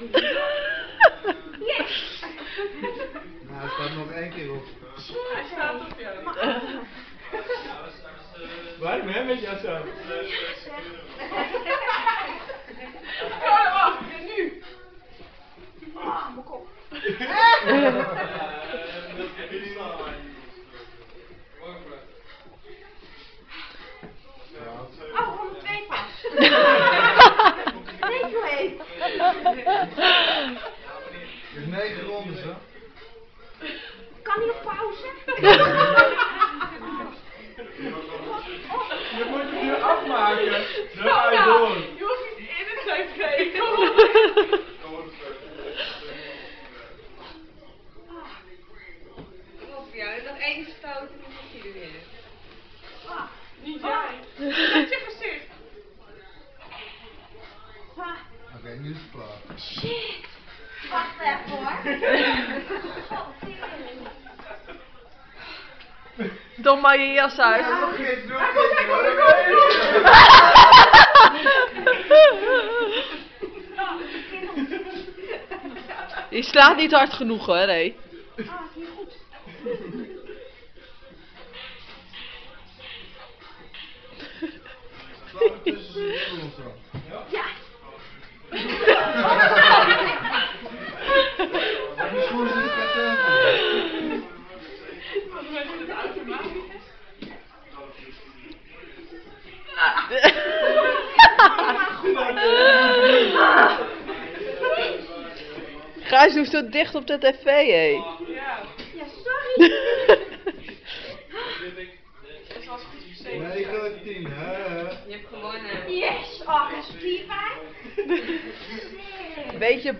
Yes! Nou, er staat nog één keer op. Hij staat op jou. Waarom hè, met jou zo? Wacht, nu? Ah, mijn kop. Oh, Het is negen rondes, hè? Kan niet op pauze? Je moet het nu afmaken. Dan ga je door. Je hoeft niet in het zijn. Op jou. Nog één stoot en dan zit je er weer. Ah, Niet jij. Met je gezicht. ah, Oké, nu is het klaar. shit. Wacht even hoor. Maar je jas uit. Nog eens, nog Hij komt, hij komt, hij komt. Je slaat niet hard genoeg hoor, hé. Ah, is niet goed. Tussen de. Ja. Gijs, doe zo dicht op de tv, hé. Ja. Ja, sorry. Dat was goed gezeten. 19, hè? Je hebt gewonnen. Yes. Oh, dat is 4 5. Beetje